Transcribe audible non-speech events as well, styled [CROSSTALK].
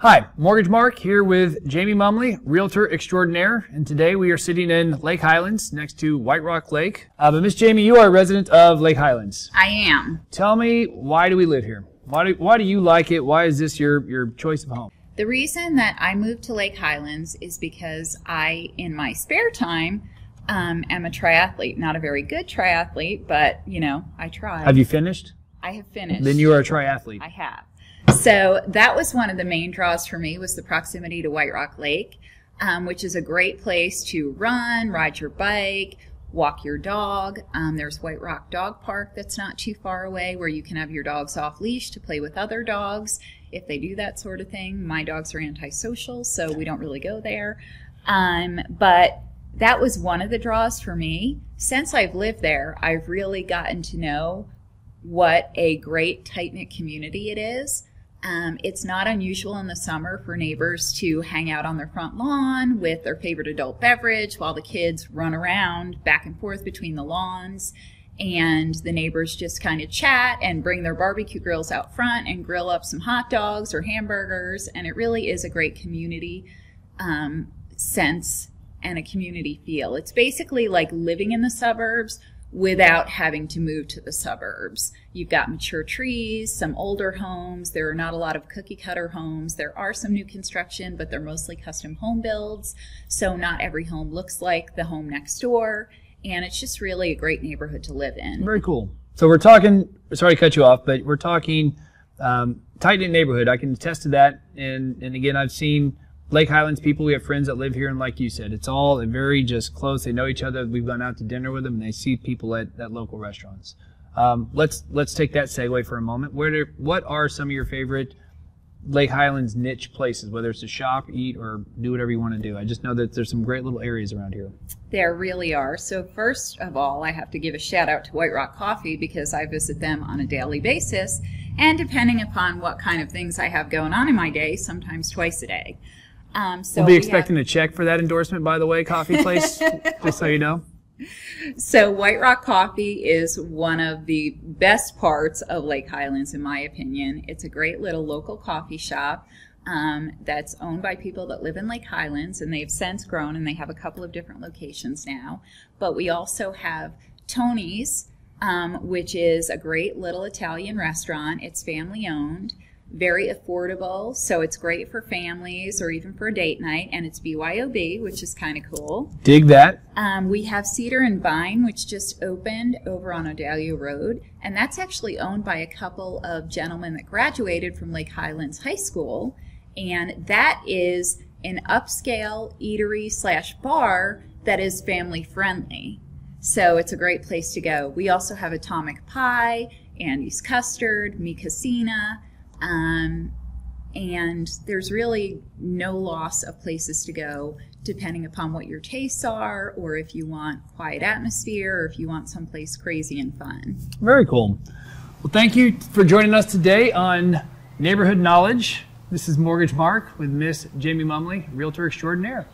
Hi, Mortgage Mark here with Jami Mumley, Realtor Extraordinaire, and today we are sitting in Lake Highlands next to White Rock Lake. Uh, but Miss Jami, you are a resident of Lake Highlands. I am. Tell me, why do we live here? Why do, why do you like it? Why is this your, your choice of home? The reason that I moved to Lake Highlands is because I, in my spare time, um, am a triathlete. Not a very good triathlete, but you know, I try. Have you finished? I have finished. Then you are a triathlete. I have. So that was one of the main draws for me was the proximity to White Rock Lake, um, which is a great place to run, ride your bike, walk your dog. Um, there's White Rock Dog Park that's not too far away where you can have your dogs off leash to play with other dogs if they do that sort of thing. My dogs are antisocial, so we don't really go there. Um, but that was one of the draws for me. Since I've lived there, I've really gotten to know what a great tight knit community it is. Um, it's not unusual in the summer for neighbors to hang out on their front lawn with their favorite adult beverage while the kids run around back and forth between the lawns. And the neighbors just kind of chat and bring their barbecue grills out front and grill up some hot dogs or hamburgers. And it really is a great community um, sense and a community feel. It's basically like living in the suburbs without having to move to the suburbs. You've got mature trees, some older homes. There are not a lot of cookie cutter homes. There are some new construction, but they're mostly custom home builds. So not every home looks like the home next door. And it's just really a great neighborhood to live in. Very cool. So we're talking, sorry to cut you off, but we're talking um, tight knit neighborhood. I can attest to that. And, and again, I've seen Lake Highlands people. We have friends that live here, and like you said, it's all very just close. They know each other. We've gone out to dinner with them, and they see people at, at local restaurants. Um, let's let's take that segue for a moment. Where do, what are some of your favorite Lake Highlands niche places, whether it's to shop, eat, or do whatever you want to do? I just know that there's some great little areas around here. There really are. So first of all, I have to give a shout out to White Rock Coffee because I visit them on a daily basis, and depending upon what kind of things I have going on in my day, sometimes twice a day. Um, so we'll be expecting have... a check for that endorsement, by the way, coffee [LAUGHS] place, just so you know. So White Rock Coffee is one of the best parts of Lake Highlands, in my opinion. It's a great little local coffee shop um, that's owned by people that live in Lake Highlands, and they've since grown, and they have a couple of different locations now. But we also have Tony's, um, which is a great little Italian restaurant. It's family owned very affordable, so it's great for families or even for a date night, and it's BYOB, which is kind of cool. Dig that. Um, we have Cedar and Vine, which just opened over on Audelia Road, and that's actually owned by a couple of gentlemen that graduated from Lake Highlands High School, and that is an upscale eatery slash bar that is family friendly. So it's a great place to go. We also have Atomic Pie, Andy's Custard, Mi Cocina, um, and there's really no loss of places to go depending upon what your tastes are or if you want quiet atmosphere or if you want someplace crazy and fun. Very cool. Well, thank you for joining us today on Neighborhood Knowledge. This is Mortgage Mark with Miss Jami Mumley, Realtor Extraordinaire.